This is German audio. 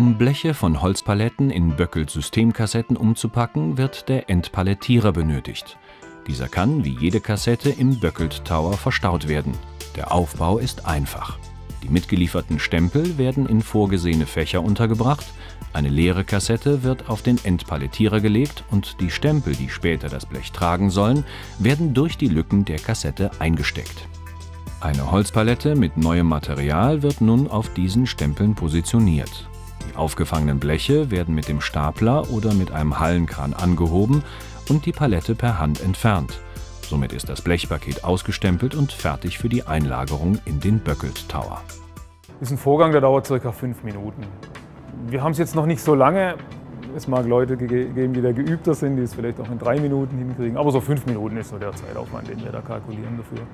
Um Bleche von Holzpaletten in Böckelt-Systemkassetten umzupacken, wird der Entpalettierer benötigt. Dieser kann, wie jede Kassette, im Böckelt Tower verstaut werden. Der Aufbau ist einfach. Die mitgelieferten Stempel werden in vorgesehene Fächer untergebracht, eine leere Kassette wird auf den Entpalettierer gelegt und die Stempel, die später das Blech tragen sollen, werden durch die Lücken der Kassette eingesteckt. Eine Holzpalette mit neuem Material wird nun auf diesen Stempeln positioniert. Aufgefangenen Bleche werden mit dem Stapler oder mit einem Hallenkran angehoben und die Palette per Hand entfernt. Somit ist das Blechpaket ausgestempelt und fertig für die Einlagerung in den Böckelt Tower. Das ist ein Vorgang, der dauert ca. fünf Minuten. Wir haben es jetzt noch nicht so lange. Es mag Leute geben, die da geübter sind, die es vielleicht auch in drei Minuten hinkriegen. Aber so fünf Minuten ist so der Zeitaufwand, den wir da kalkulieren dafür.